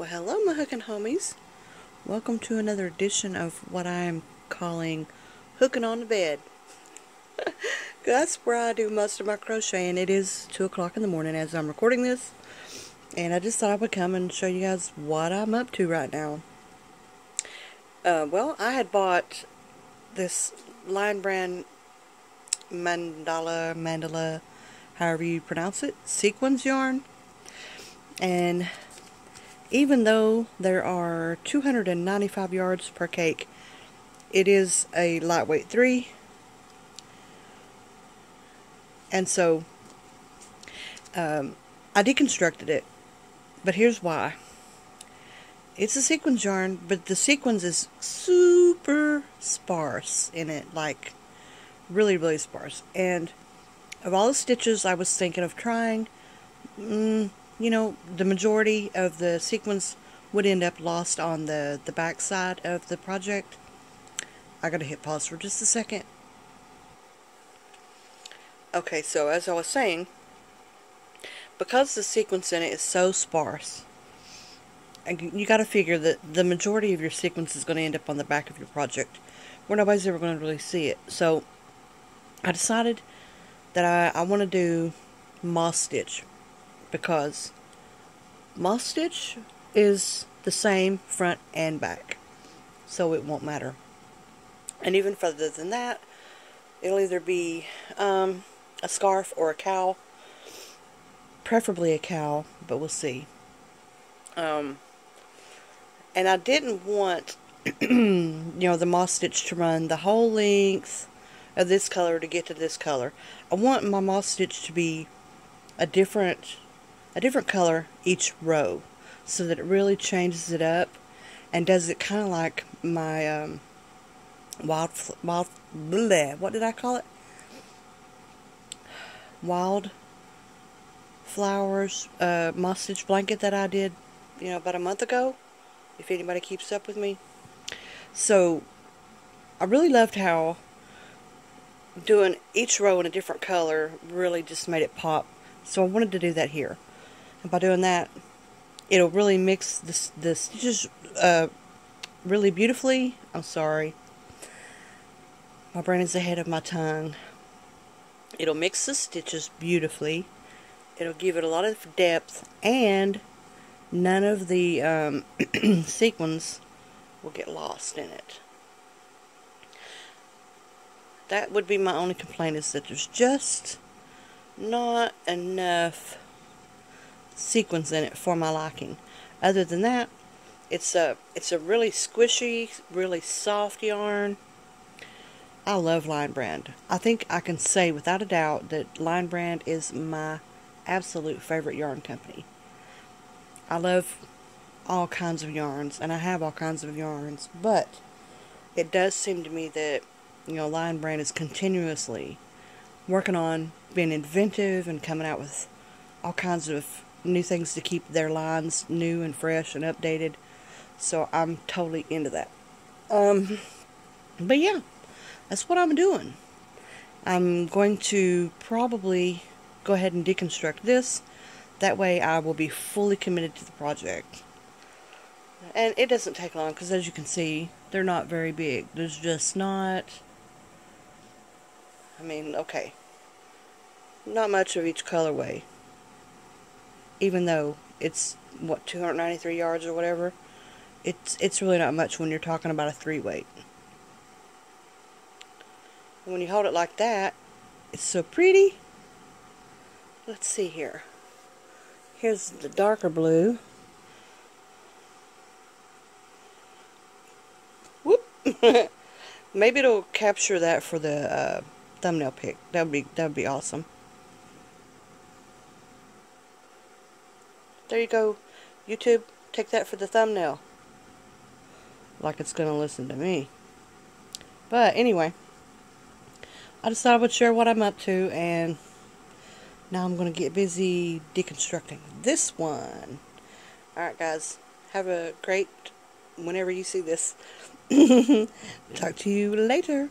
Well, hello, my hooking homies. Welcome to another edition of what I am calling Hooking on the Bed. That's where I do most of my crocheting. It is 2 o'clock in the morning as I'm recording this. And I just thought I would come and show you guys what I'm up to right now. Uh, well, I had bought this Lion Brand mandala, mandala, however you pronounce it, sequins yarn. And even though there are 295 yards per cake, it is a lightweight 3. And so, um, I deconstructed it. But here's why. It's a sequins yarn, but the sequins is super sparse in it. Like, really, really sparse. And of all the stitches I was thinking of trying, mm, you know, the majority of the sequins would end up lost on the, the back side of the project. I gotta hit pause for just a second. Okay, so as I was saying, because the sequins in it is so sparse, and you gotta figure that the majority of your sequins is gonna end up on the back of your project, where nobody's ever gonna really see it. So, I decided that I, I want to do moss stitch because moss stitch is the same front and back so it won't matter. And even further than that it'll either be um, a scarf or a cowl preferably a cowl but we'll see. Um, and I didn't want you know the moss stitch to run the whole length of this color to get to this color. I want my moss stitch to be a different a different color each row so that it really changes it up and does it kind of like my um, wild, wild, bleh, what did I call it? Wild flowers uh, stitch blanket that I did, you know, about a month ago, if anybody keeps up with me. So, I really loved how doing each row in a different color really just made it pop. So I wanted to do that here. And by doing that, it'll really mix the, the stitches uh, really beautifully. I'm sorry. My brain is ahead of my tongue. It'll mix the stitches beautifully. It'll give it a lot of depth and none of the um, sequins will get lost in it. That would be my only complaint is that there's just not enough sequins in it for my liking. Other than that, it's a it's a really squishy, really soft yarn. I love Lion Brand. I think I can say without a doubt that Lion Brand is my absolute favorite yarn company. I love all kinds of yarns, and I have all kinds of yarns, but it does seem to me that, you know, Lion Brand is continuously working on being inventive and coming out with all kinds of new things to keep their lines new and fresh and updated. So I'm totally into that. Um, but yeah, that's what I'm doing. I'm going to probably go ahead and deconstruct this. That way I will be fully committed to the project. And it doesn't take long because as you can see, they're not very big. There's just not... I mean, okay. Not much of each colorway even though it's what 293 yards or whatever it's it's really not much when you're talking about a three weight. When you hold it like that it's so pretty. Let's see here. Here's the darker blue. Whoop. Maybe it'll capture that for the uh, thumbnail pic. That would be that would be awesome There you go, YouTube. Take that for the thumbnail. Like it's going to listen to me. But anyway, I decided I would share what I'm up to, and now I'm going to get busy deconstructing this one. Alright, guys. Have a great whenever you see this. Talk to you later.